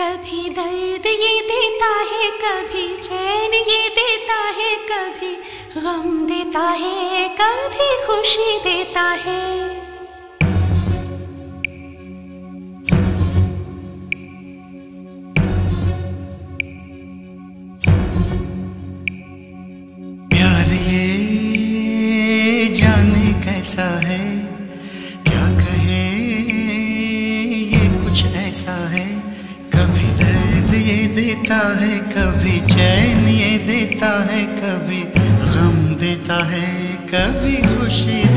कभी दर्द ये देता है, कभी चैन ये देता है, कभी गम देता है, कभी खुशी देता है। कभी खुशी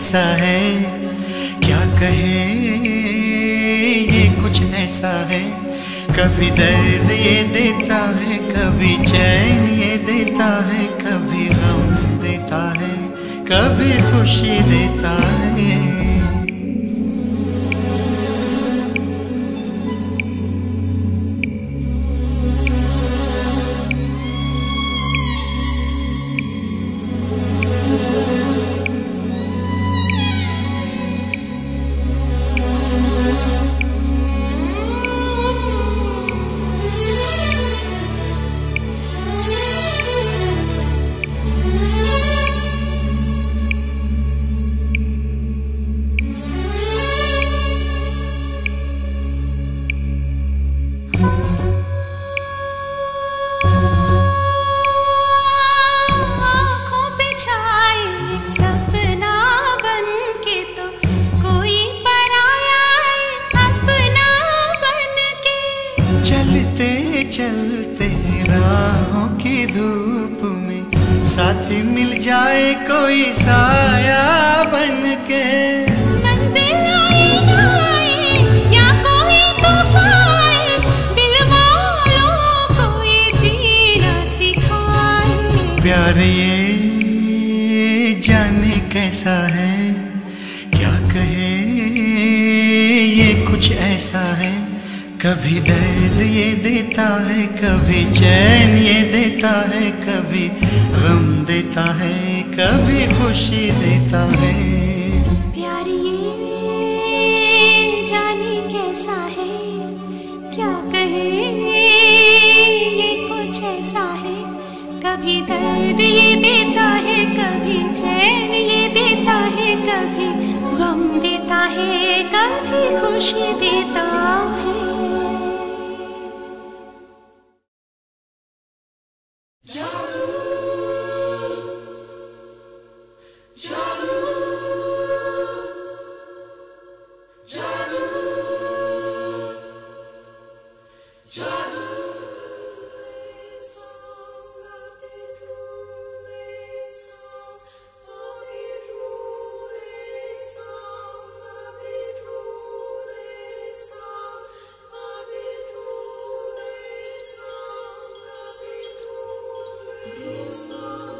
कैसा है? क्या कहे, ये कुछ ऐसा है? कभी दर्द ये देता है, कभी चैन ये देता है, कभी गम देता है, कभी खुशी देता है। प्यार ये जाने कैसा है, क्या कहे, ये कुछ ऐसा है। कभी दर्द ये देता है, कभी चैन ये देता है, कभी गम देता है, कभी खुशी देता है। कभी दर्द ये देता है, कभी चैन ये देता है, कभी गम देता है, कभी खुशी देता है। coração.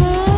Oh.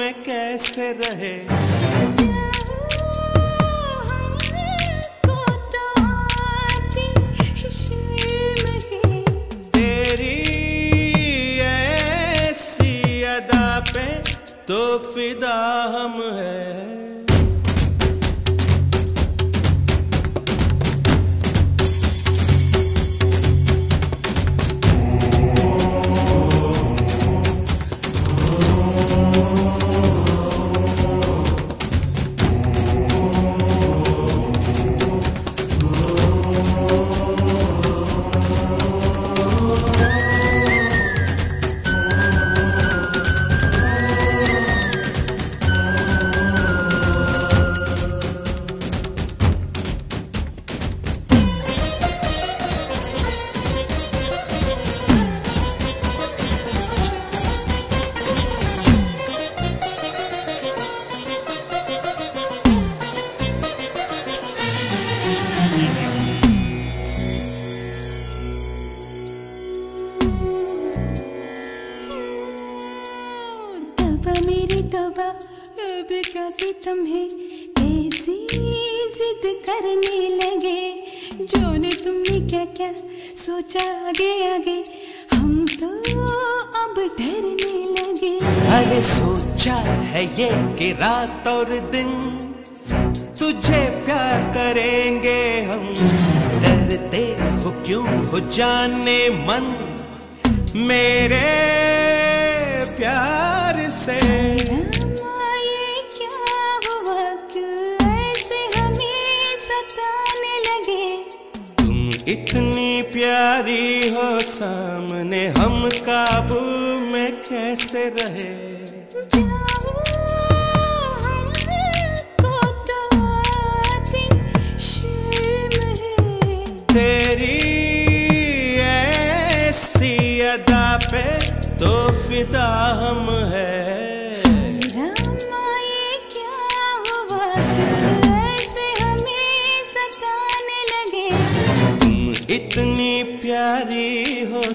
में कैसे रहे? तो फिदा हम है। जोने तुमने क्या क्या सोचा आगे आगे? हम तो अब डरने लगे। अरे सोचा है ये कि रात और दिन तुझे प्यार करेंगे हम। डरते हो क्यों हो जाने मन मेरे प्यार से? प्यारी हो सामने हम काबू में कैसे रहे? तेरी ऐसी अदा पे तो फिदा हम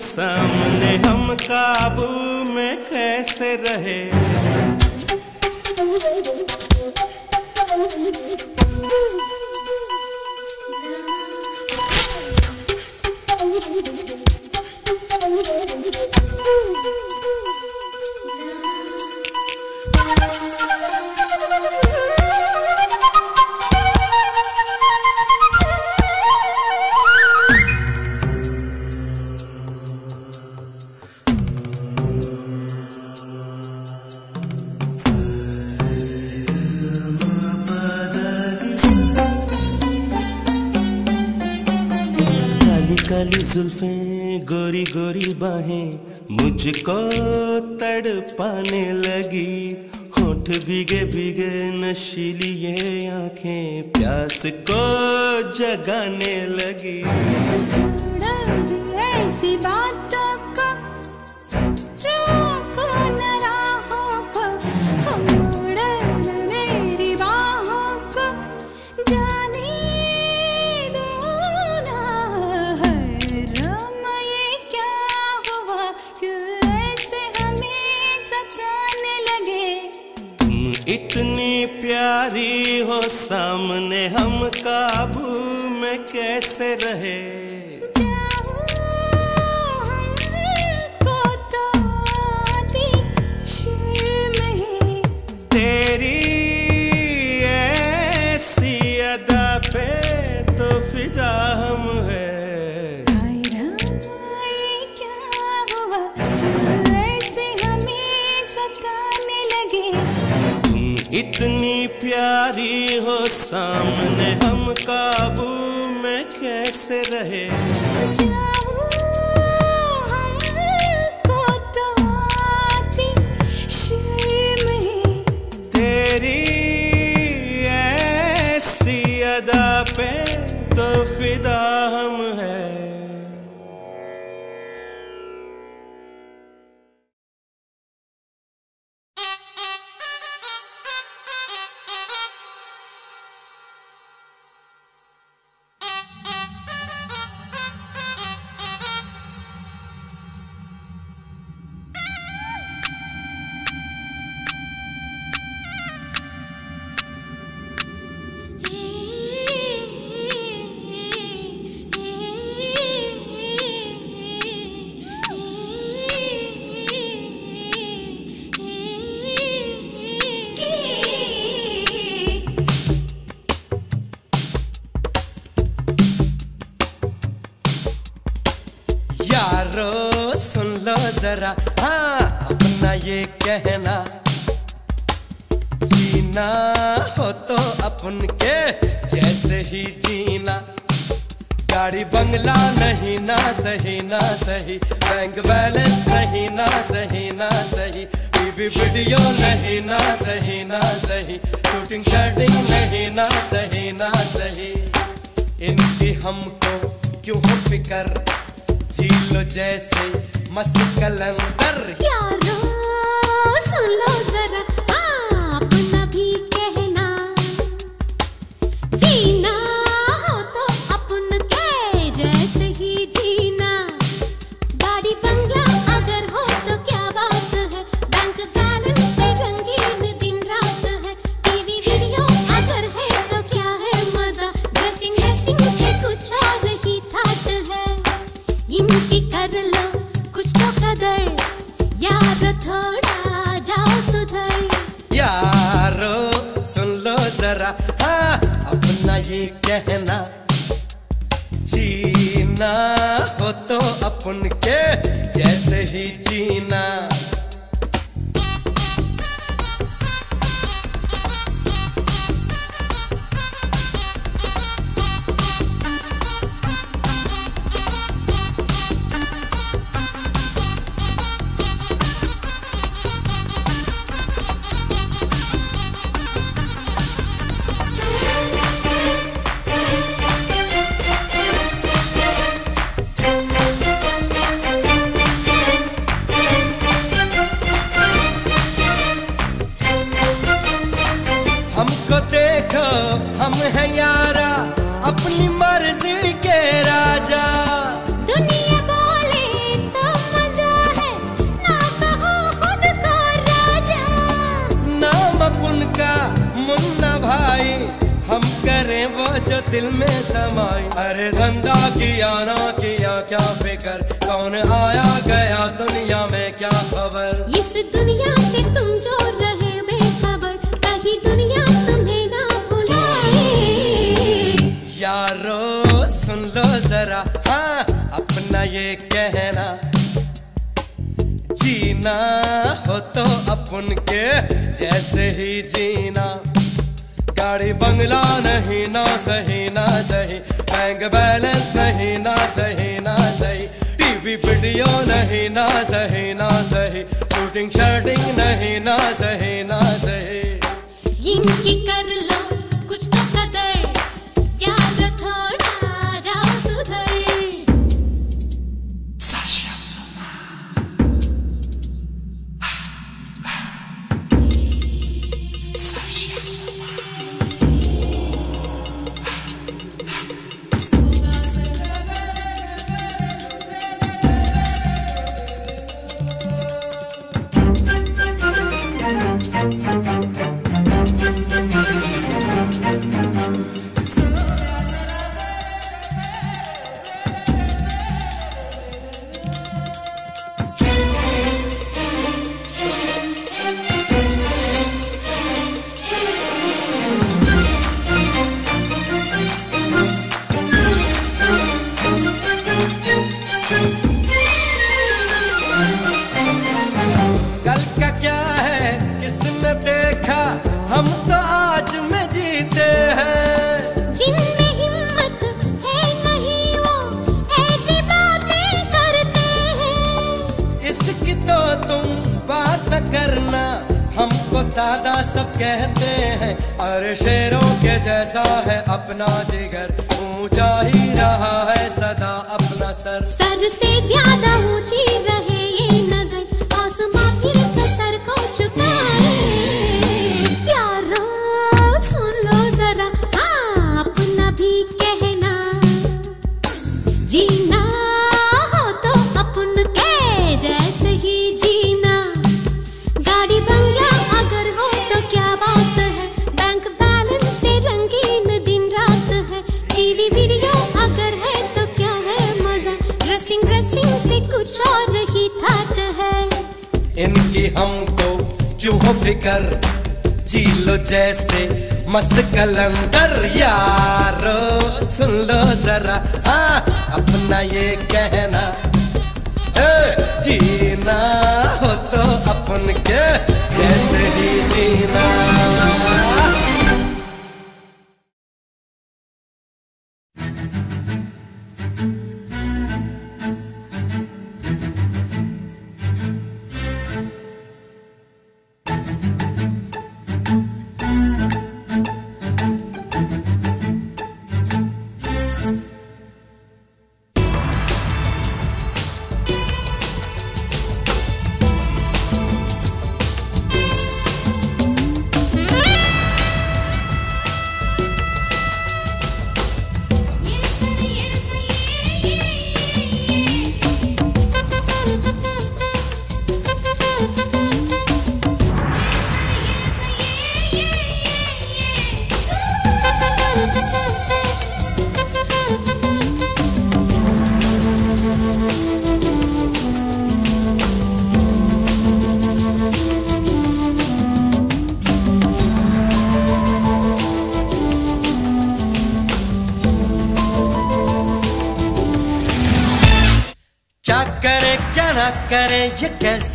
सामने हम काबू में कैसे रहे? काली गोरी गोरी बाहें मुझको तड़पाने लगी। होठ भीगे भीगे नशीली ये आँखें प्यास को जगाने लगी। ऐसी बातों हो जरा हाँ अपना ये कहना। जीना हो तो अपन के जैसे ही जीना। गाड़ी बंगला नहीं, ना सही ना सही। बैंक बैलेंस नहीं, ना सही ना सही। टीवी वीडियो नहीं, ना सही ना सही। शूटिंग शर्टिंग नहीं, ना सही ना सही। इनकी हमको क्यों फिकर? जी लो जैसे मस्त कलंदर। यारो सुन लो जरा आप न भी कहना। जीना थोड़ा जाओ सुधर। यारो, सुन लो जरा। हाँ अपना ये कहना। जीना हो तो अपन के जैसे ही जीना। की कर लो। सर से ज़्यादा ऊँची रहे। इनकी हमको क्यों हो फिकर? जी लो जैसे मस्त कलंदर। यारो सुन लो जरा। हाँ अपना ये कहना। ए, जीना हो तो अपन के जैसे ही जीना।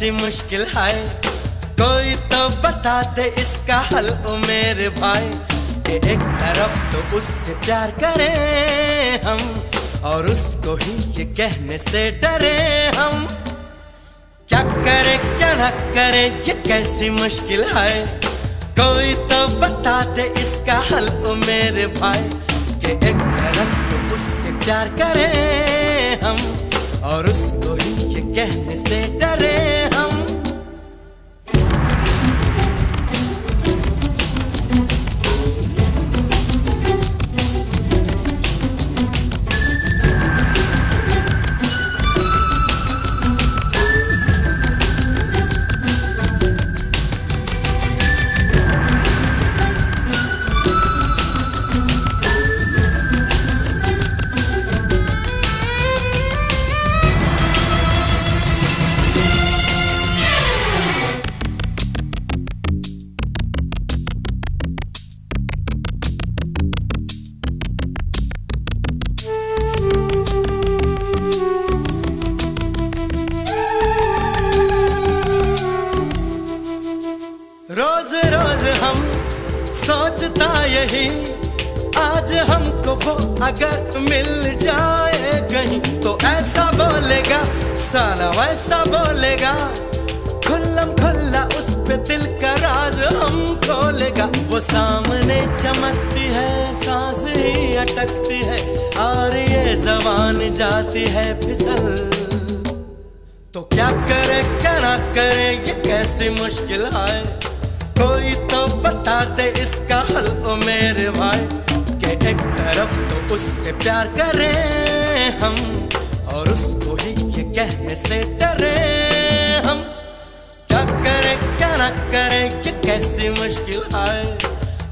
कैसी मुश्किल है। कोई तो बता दे इसका हल ओ मेरे भाई, कि एक तरफ़ तो उससे प्यार करें हम, और उसको ही ये कहने से डरे हम। क्या करे, क्या ना करे, ये कैसी मुश्किल है। कोई तो बता दे इसका हल ओ मेरे भाई, कि एक तरफ़ तो उससे प्यार करें हम, और उसको ही ये कहने से डरे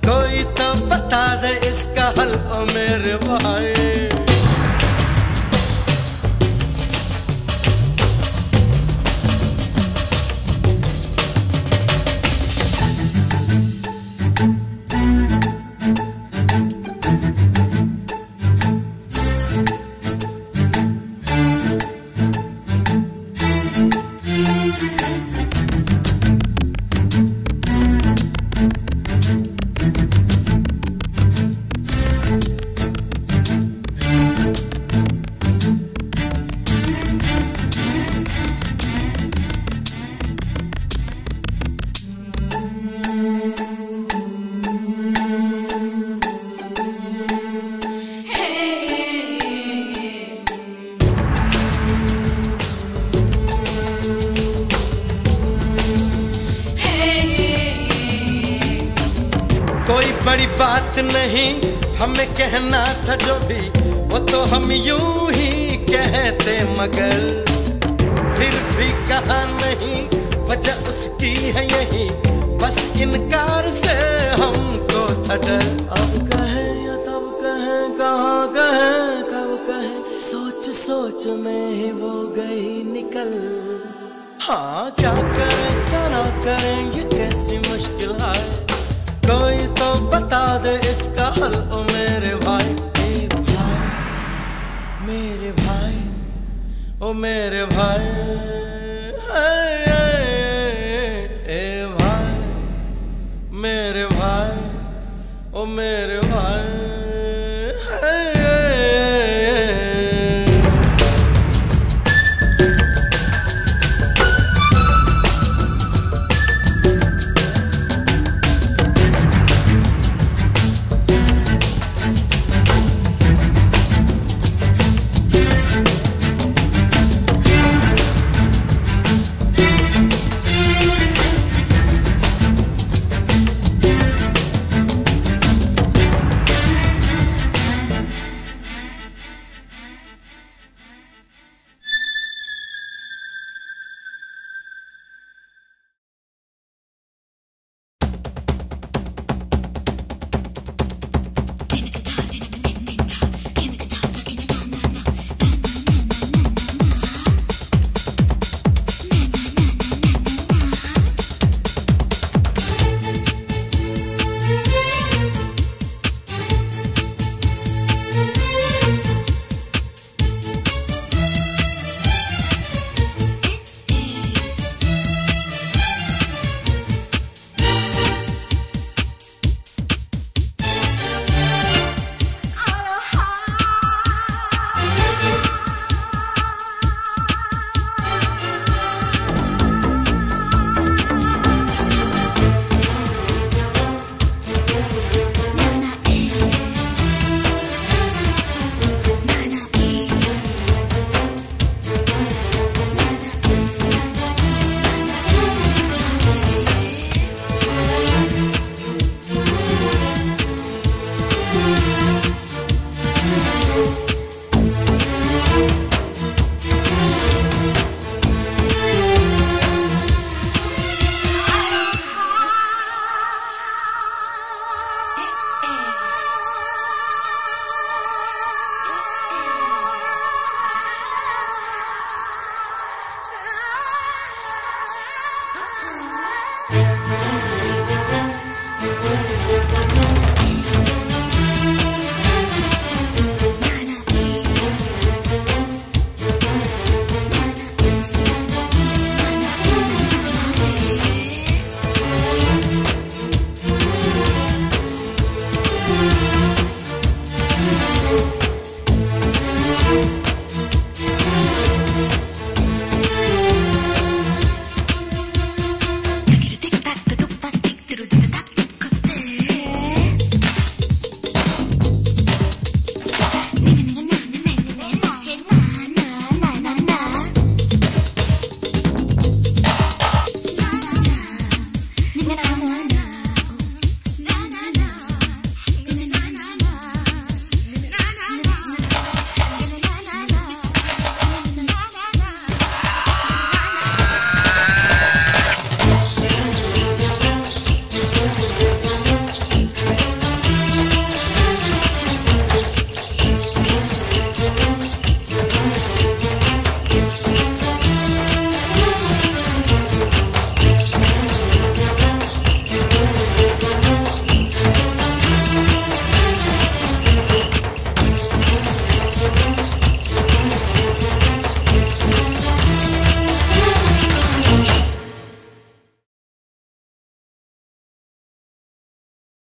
कोई तो बता दे इसका हल ओ मेरे भाई। यूँ ही कहते मगर, फिर भी कहा नहीं, वजह उसकी है यही। बस इनकार से हमको था डर अब कहे या तब कहे, कहाँ कहे, कब कहे, सोच सोच में ही वो गई निकल। हाँ क्या करें, क्या ना करें, ये कैसी मुश्किल है? कोई तो बता दे इसका हल ओ मेरे भाई ओ मेरे भाई ए भाई मेरे भाई ओ मेरे